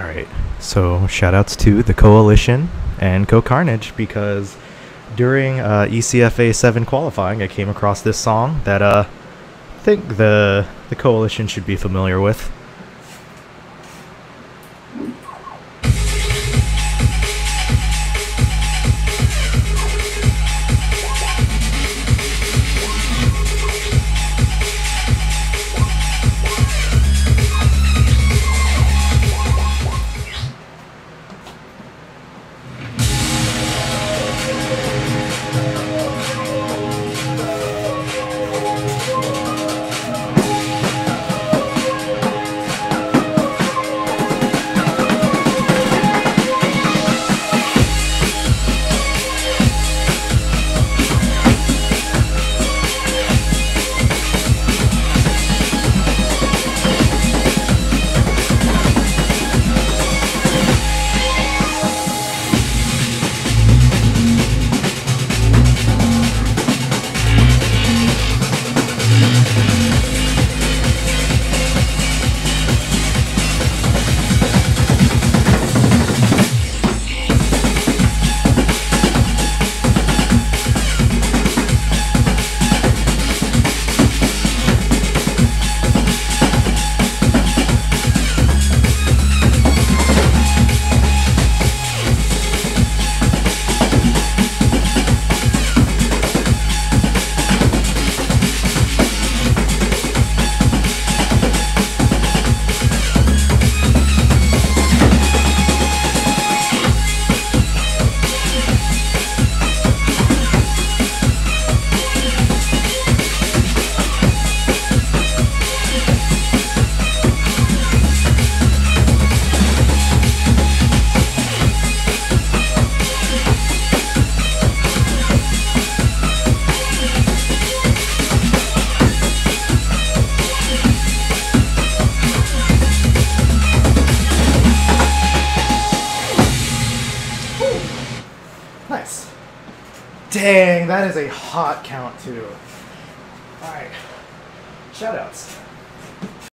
All right. So shout outs to the Cohhilition and CohhCarnage because during uh, ECFA 7 qualifying, I came across this song that uh, I think the, the Cohhilition should be familiar with. Nice. Dang, that is a hot count too. Alright. Shoutouts.